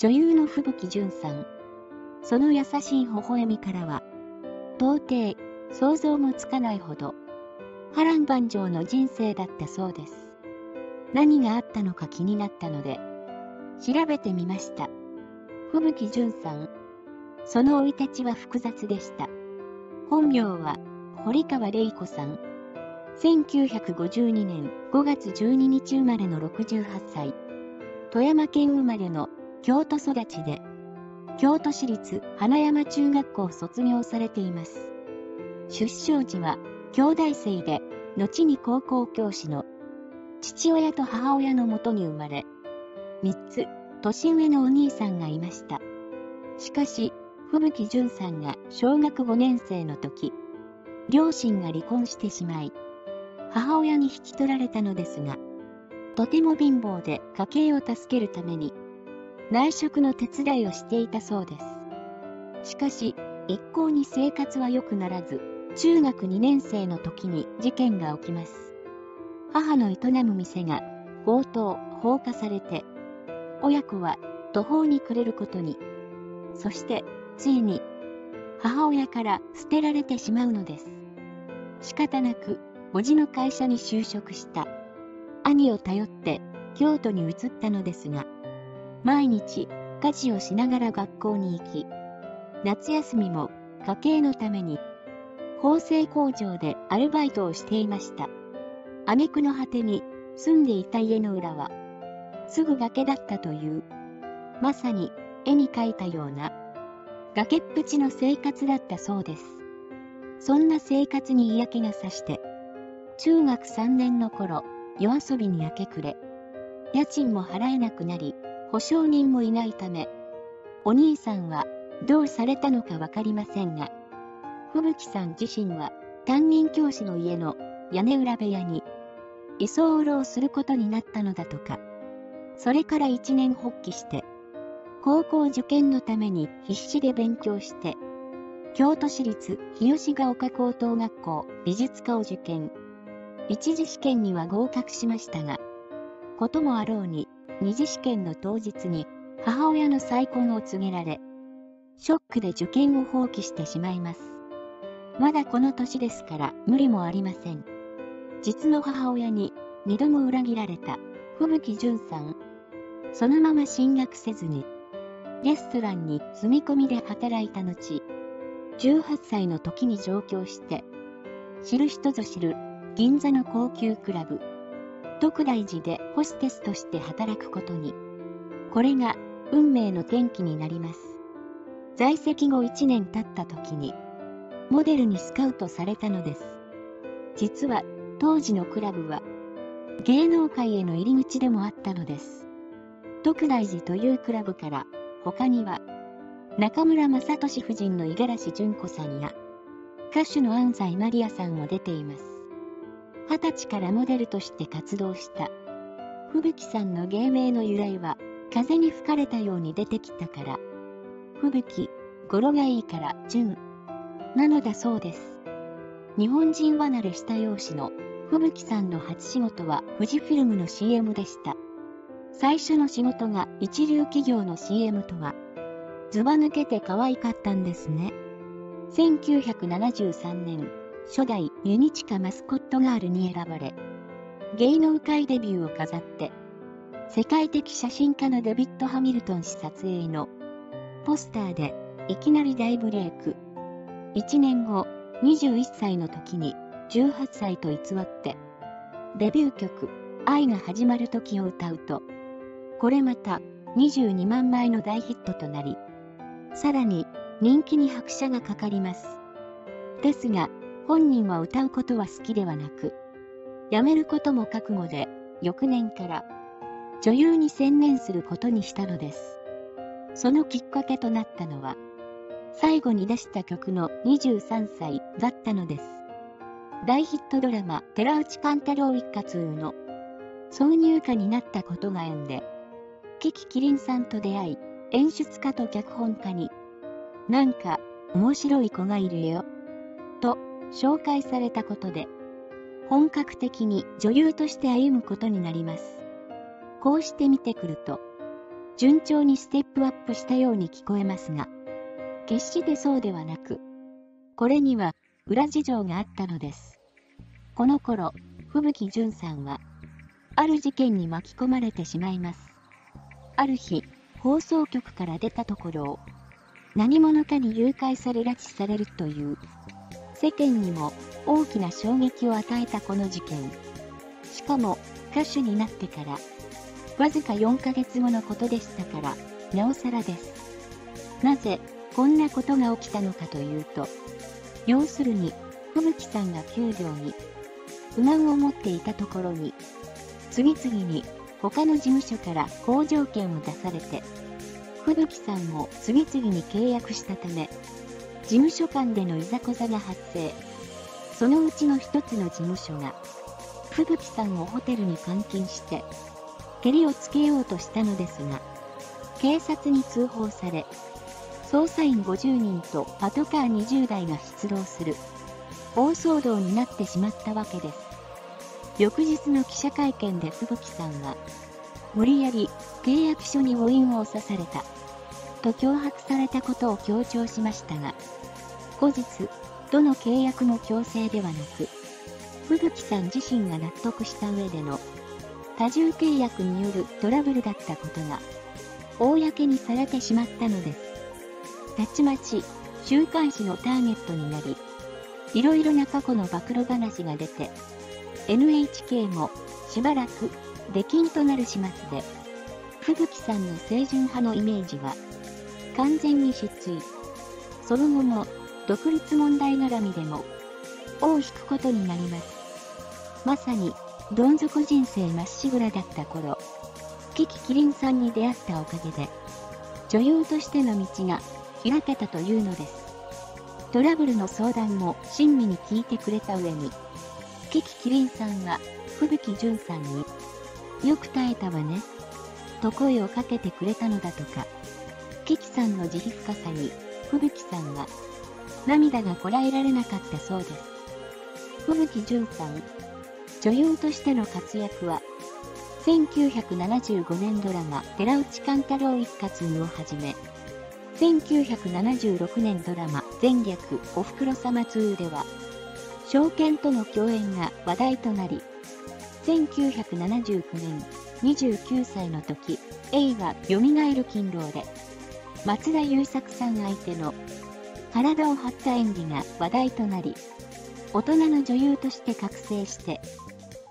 女優の吹雪純さん。その優しい微笑みからは、到底想像もつかないほど波乱万丈の人生だったそうです。何があったのか気になったので、調べてみました。吹雪純さん。その生い立ちは複雑でした。本名は、堀川玲子さん。1952年5月12日生まれの68歳。富山県生まれの京都育ちで、京都市立花山中学校を卒業されています。出生時は兄弟生で、後に高校教師の父親と母親のもとに生まれ、3つ年上のお兄さんがいました。しかし、吹雪純さんが小学5年生の時、両親が離婚してしまい、母親に引き取られたのですが、とても貧乏で家計を助けるために、内職の手伝いをしていたそうです。しかし、一向に生活は良くならず、中学2年生の時に事件が起きます。母の営む店が強盗、放火されて、親子は途方に暮れることに。そして、ついに、母親から捨てられてしまうのです。仕方なく、叔父の会社に就職した兄を頼って京都に移ったのですが、毎日家事をしながら学校に行き、夏休みも家計のために縫製工場でアルバイトをしていました。挙句の果てに住んでいた家の裏は、すぐ崖だったという、まさに絵に描いたような、崖っぷちの生活だったそうです。そんな生活に嫌気がさして、中学3年の頃、夜遊びに明け暮れ、家賃も払えなくなり、保証人もいないため、お兄さんはどうされたのかわかりませんが、吹雪さん自身は担任教師の家の屋根裏部屋に居候することになったのだとか。それから一年発起して、高校受験のために必死で勉強して、京都市立日吉ヶ丘高等学校美術科を受験。一次試験には合格しましたが、こともあろうに二次試験の当日に母親の再婚を告げられ、ショックで受験を放棄してしまいます。まだこの年ですから無理もありません。実の母親に二度も裏切られた吹雪純さん。そのまま進学せずに、レストランに住み込みで働いた後、18歳の時に上京して、知る人ぞ知る銀座の高級クラブ、徳大寺でホステスとして働くことに。これが運命の転機になります。在籍後1年経った時に、モデルにスカウトされたのです。実は、当時のクラブは、芸能界への入り口でもあったのです。徳大寺というクラブから、他には、中村雅俊夫人の五十嵐純子さんや、歌手の安西マリアさんも出ています。二十歳からモデルとして活動した。吹雪さんの芸名の由来は、風に吹かれたように出てきたから、吹雪、語呂がいいから、純、なのだそうです。日本人離れした容姿の吹雪さんの初仕事は富士フィルムの CM でした。最初の仕事が一流企業の CM とは、ずば抜けて可愛かったんですね。1973年、初代ユニチカマスコットガールに選ばれ、芸能界デビューを飾って、世界的写真家のデビッド・ハミルトン氏撮影のポスターでいきなり大ブレイク。1年後、21歳の時に18歳と偽って、デビュー曲、愛が始まる時を歌うと、これまた22万枚の大ヒットとなり、さらに人気に拍車がかかります。ですが、本人は歌うことは好きではなく、辞めることも覚悟で、翌年から女優に専念することにしたのです。そのきっかけとなったのは、最後に出した曲の23歳だったのです。大ヒットドラマ、寺内勘太郎一家通の挿入歌になったことが縁で、キキキリンさんと出会い、演出家と脚本家に、なんか面白い子がいるよ、紹介されたことで、本格的に女優として歩むことになります。こうして見てくると、順調にステップアップしたように聞こえますが、決してそうではなく、これには裏事情があったのです。この頃、吹雪淳さんは、ある事件に巻き込まれてしまいます。ある日、放送局から出たところを、何者かに誘拐され拉致されるという、世間にも大きな衝撃を与えたこの事件。しかも、歌手になってから、わずか4ヶ月後のことでしたから、なおさらです。なぜ、こんなことが起きたのかというと、要するに、吹雪さんが給料に不満を持っていたところに、次々に他の事務所から好条件を出されて、吹雪さんも次々に契約したため、事務所間でのいざこざが発生。そのうちの一つの事務所が、吹雪さんをホテルに監禁して、蹴りをつけようとしたのですが、警察に通報され、捜査員50人とパトカー20台が出動する大騒動になってしまったわけです。翌日の記者会見で吹雪さんは、無理やり契約書に母印を押さされた、と脅迫されたことを強調しましたが、後日、どの契約も強制ではなく、吹雪さん自身が納得した上での多重契約によるトラブルだったことが、公にされてしまったのです。たちまち週刊誌のターゲットになり、いろいろな過去の暴露話が出て、NHK もしばらく出禁となる始末で、吹雪さんの清純派のイメージは完全に失墜。その後も独立問題絡みでも尾を引くことになります。まさにどん底人生まっしぐらだった頃、キキキリンさんに出会ったおかげで、女優としての道が開けたというのです。トラブルの相談も親身に聞いてくれた上に、キキキリンさんは吹雪淳さんに、よく耐えたわね、と声をかけてくれたのだとか、キキさんの慈悲深さに、吹雪さんは、涙がこらえられなかったそうです。吹雪淳さん、女優としての活躍は、1975年ドラマ、寺内貫太郎一家通をはじめ、1976年ドラマ、前略、おふくろ様2では、証券との共演が話題となり、1979年、29歳の時、映画、よみがえる勤労で、松田優作さん相手の体を張った演技が話題となり、大人の女優として覚醒して、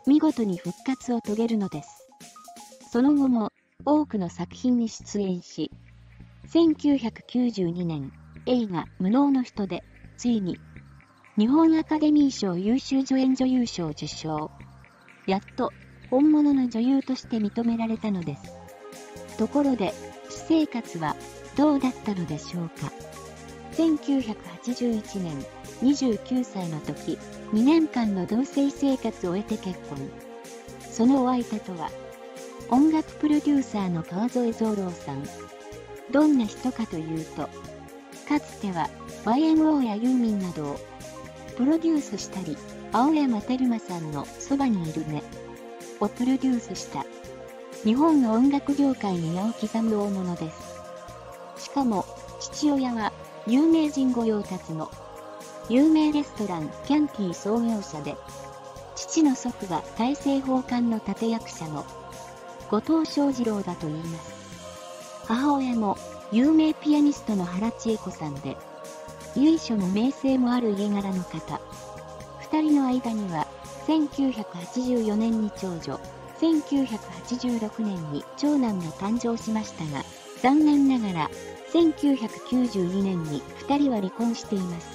見事に復活を遂げるのです。その後も多くの作品に出演し、1992年、映画無能の人で、ついに、日本アカデミー賞優秀助演女優賞受賞。やっと、本物の女優として認められたのです。ところで、私生活はどうだったのでしょうか。1981年、29歳の時、2年間の同棲生活を終えて結婚。そのお相手とは、音楽プロデューサーの川添蔵郎さん。どんな人かというと、かつては YMO やユーミンなどをプロデュースしたり、青山テルマさんのそばにいるねをプロデュースした日本の音楽業界に名を刻む大物です。しかも父親は有名人御用達の有名レストランキャンティ創業者で、父の祖父は大政奉還の立役者の後藤翔二郎だと言います。母親も有名ピアニストの原千恵子さんで、由緒の名声もある家柄の方。二人の間には、1984年に長女、1986年に長男が誕生しましたが、残念ながら、1992年に二人は離婚しています。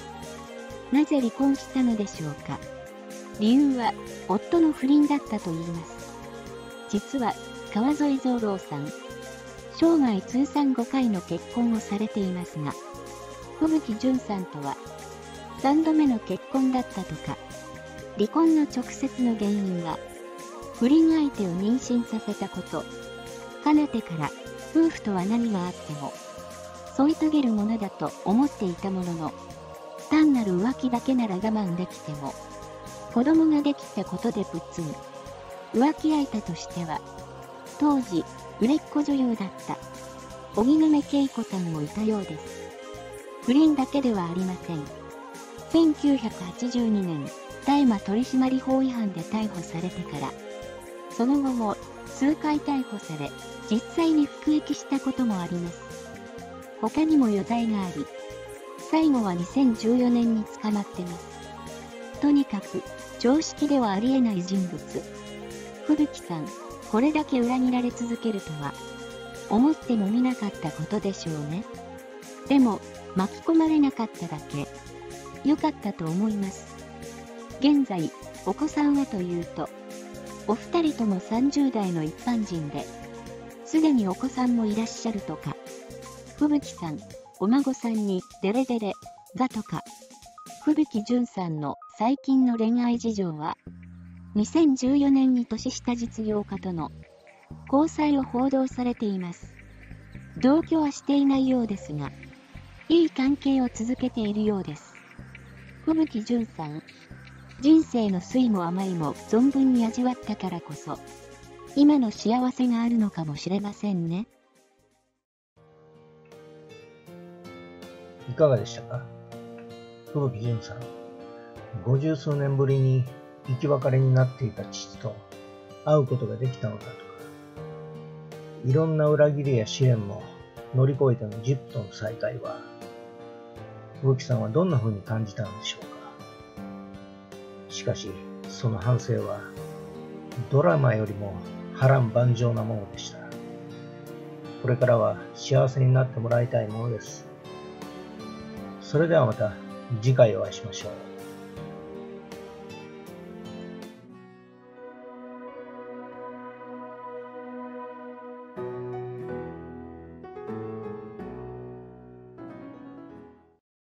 なぜ離婚したのでしょうか？理由は、夫の不倫だったと言います。実は、川添蔵郎さん、生涯通算5回の結婚をされていますが、吹雪淳さんとは3度目の結婚だったとか、離婚の直接の原因は、不倫相手を妊娠させたこと、かねてから夫婦とは何があっても、添い遂げるものだと思っていたものの、単なる浮気だけなら我慢できても、子供ができたことでぶっつむ。浮気相手としては、当時、売れっ子女優だった。荻野目恵子さんもいたようです。不倫だけではありません。1982年、大麻取締法違反で逮捕されてから、その後も数回逮捕され、実際に服役したこともあります。他にも余罪があり、最後は2014年に捕まってます。とにかく、常識ではありえない人物。吹雪さん、これだけ裏切られ続けるとは、思ってもみなかったことでしょうね。でも、巻き込まれなかっただけ、良かったと思います。現在、お子さんはというと、お二人とも30代の一般人で、すでにお子さんもいらっしゃるとか、吹雪さん、お孫さんにデレデレがとか、吹雪純さんの最近の恋愛事情は、2014年に年下実業家との交際を報道されています。同居はしていないようですが、いい関係を続けているようです。吹雪純さん、人生の酸いも甘いも存分に味わったからこそ、今の幸せがあるのかもしれませんね。かがでしたか？吹雪純さん。五十数年ぶりに生き別れになっていた父と会うことができたのだとか、いろんな裏切りや試練も乗り越えてのジップとの再会は、吹雪さんはどんな風に感じたのでしょうか？しかし、その反省は、ドラマよりも波乱万丈なものでした。これからは幸せになってもらいたいものです。それではまた次回お会いしましょう。